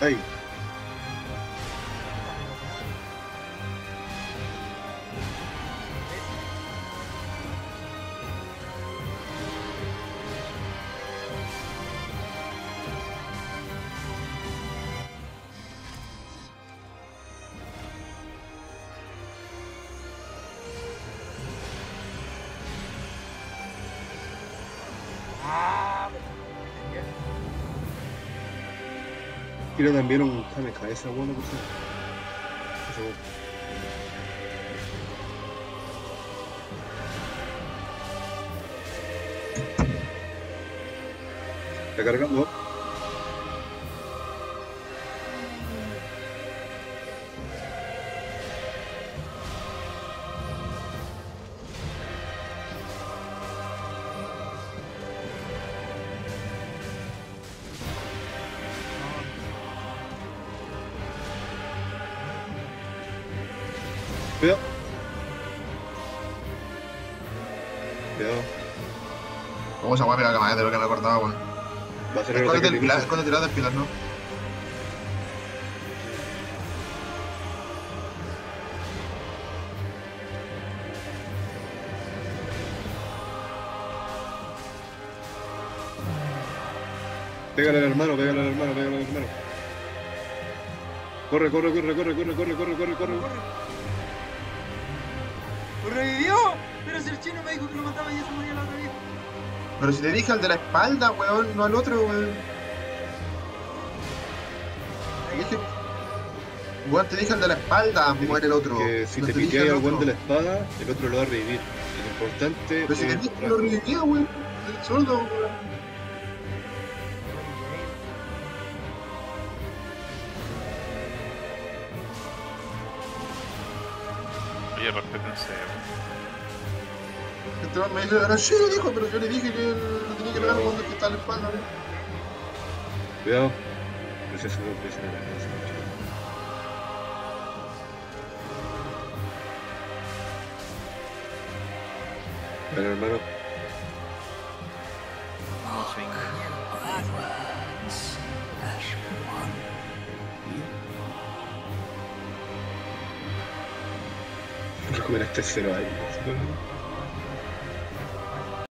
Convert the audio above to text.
Hey. Yeah. 일어난 매롱 탐에 가해서라고 하는 것은 그래서 agora. Cuidado. Cuidado. ¿Cómo esa weá pega la madre de lo que me he cortado, weón? Va a ser el cuando ataque el pilar, es cuando tiras del pilar, ¿no? Pégale al hermano, pégale al hermano, pégale al hermano. Corre, corre, corre, corre, corre, corre, corre, corre, corre. corre. ¡Lo revivió! Pero si el chino me dijo que lo mataba y ya se moría la otra vez. Pero si te dije al de la espalda, weón, no al otro, weón. Te dije... Weón, te dije al de la espalda, muere el otro. Que si No te dije piqueas al guante de la espada, el otro lo va a revivir. Lo importante Pero si te dije que lo revivía, weón. El sordo, weón. y aparte no sé. Este man me dice, pero yo lo dijo, pero yo le dije que lo tenía que pegar cuando está la espalda. Cuidado. Pues eso no puede ser Bueno, hermano. 含めて徹してる間ですよね。